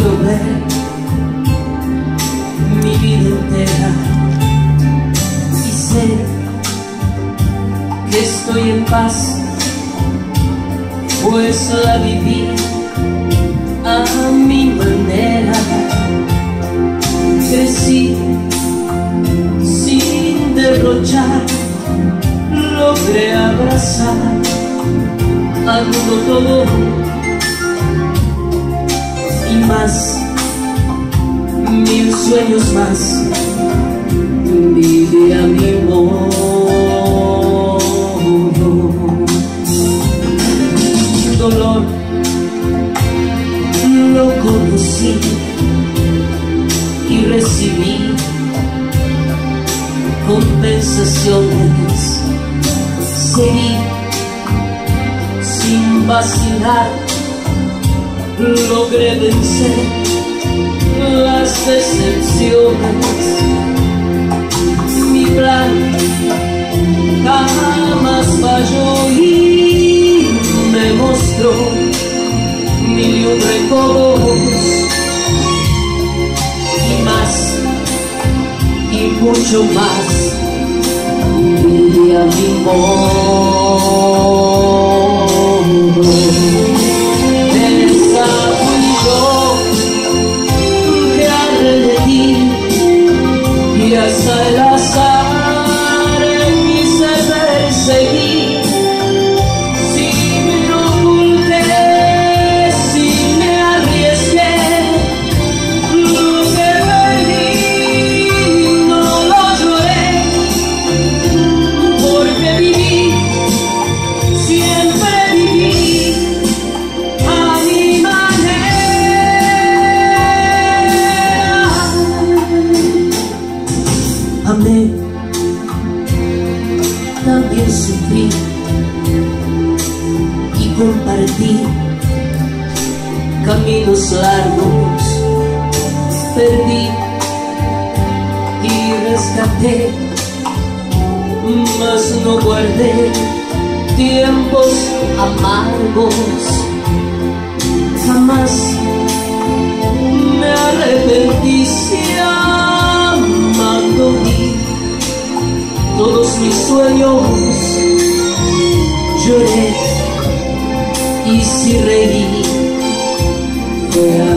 puedo ver mi vida entera. Y sé que estoy en paz, pues la viví a mi manera. Crecí sin derrochar, logré abrazar al mundo todo más, mil sueños más, vive a mi modo. Dolor lo conocí y recibí compensaciones. Seguí sin vacilar, logré vencer las decepciones. Mi plan jamás falló y me mostró mil y un y más y mucho más vivía mi modo. También sufrí y compartí caminos largos, perdí y rescaté, mas no guardé tiempos amargos, jamás me arrepentí mis sueños lloré y si reí fue.